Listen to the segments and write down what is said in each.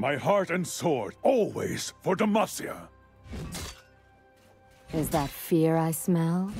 My heart and sword, always for Demacia. Is that fear I smell?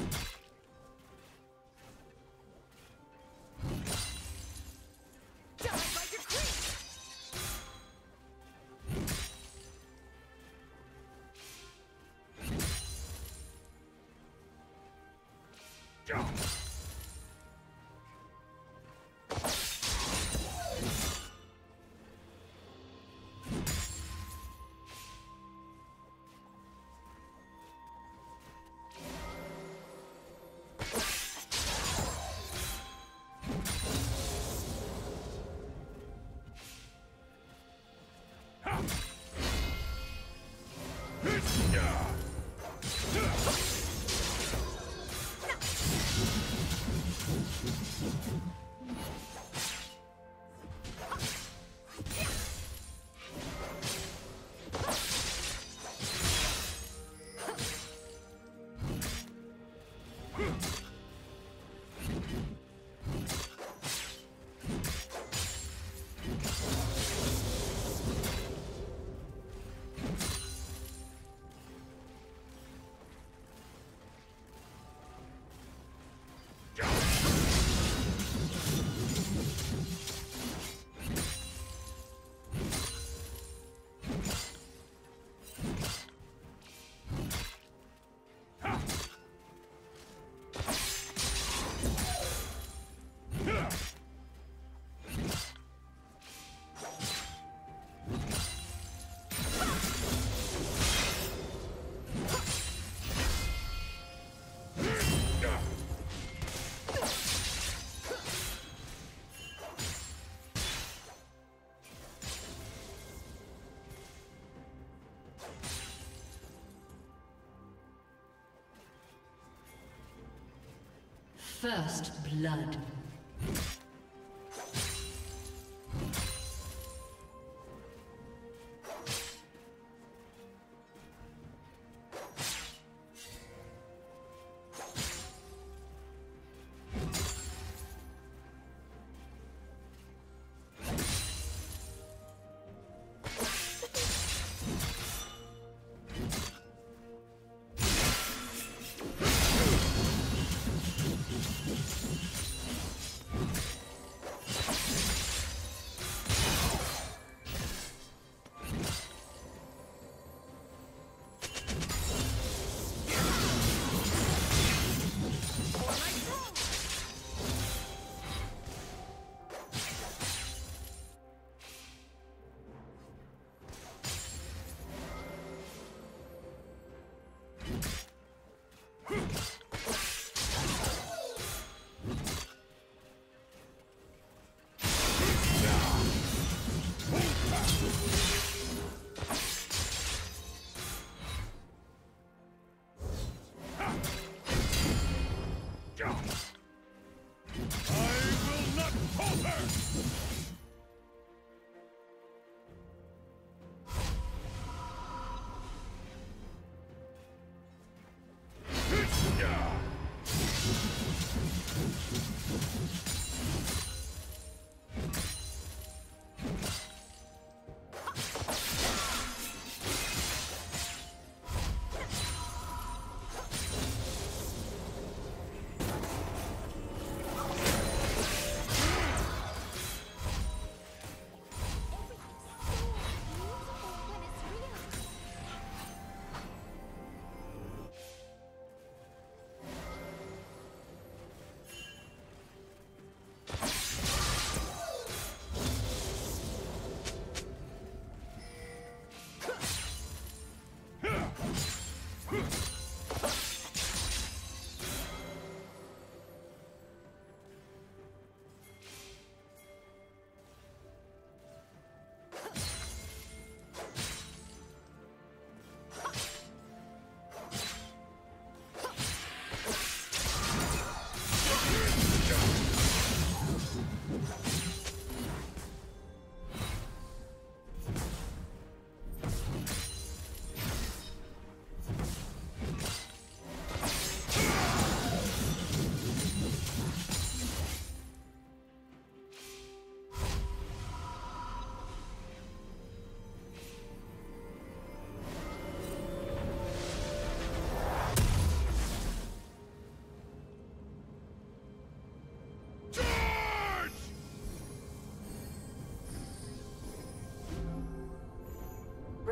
Thank you. First blood.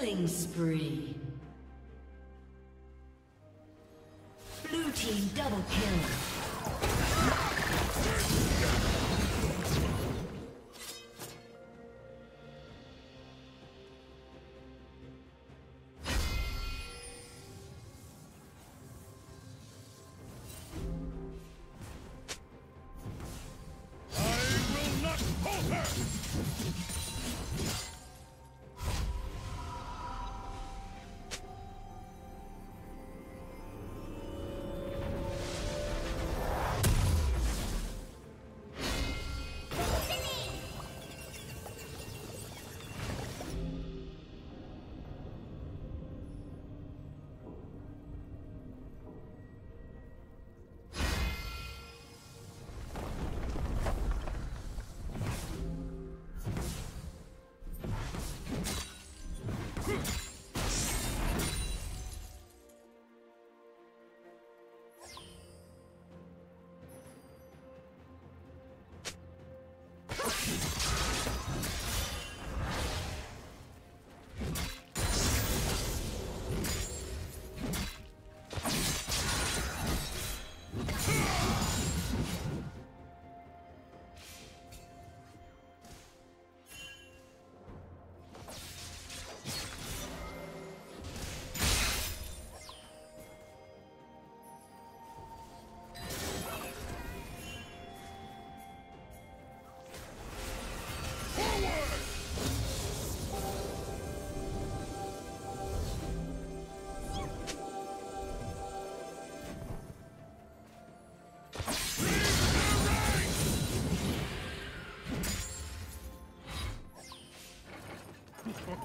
Killing spree.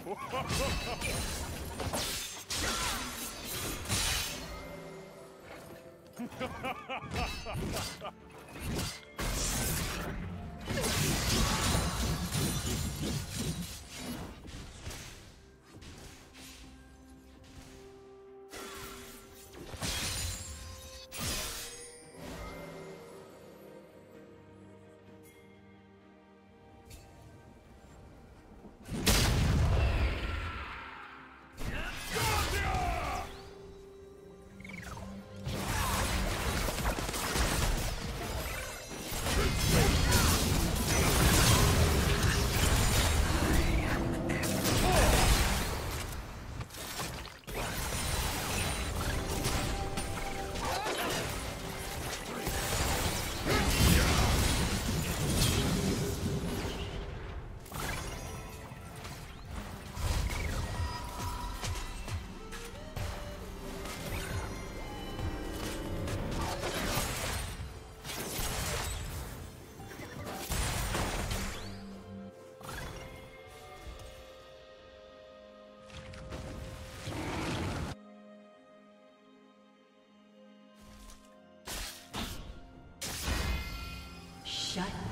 Ha ha ha ha ha!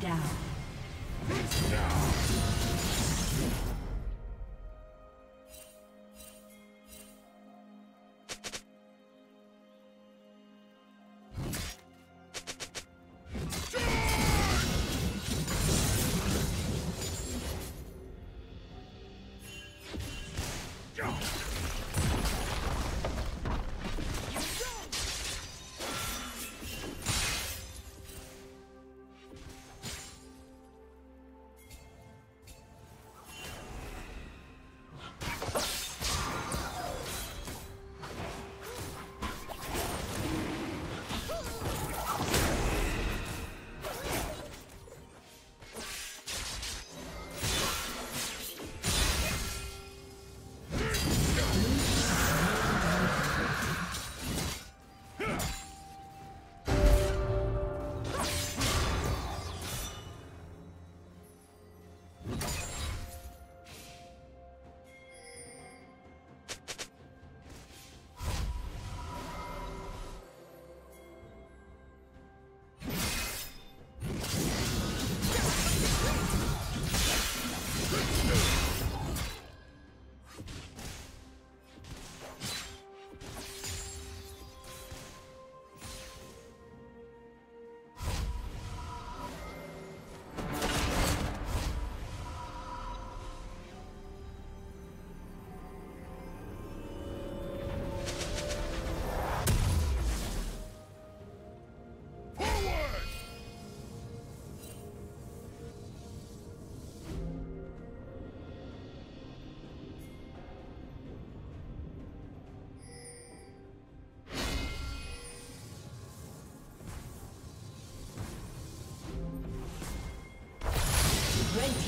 Down.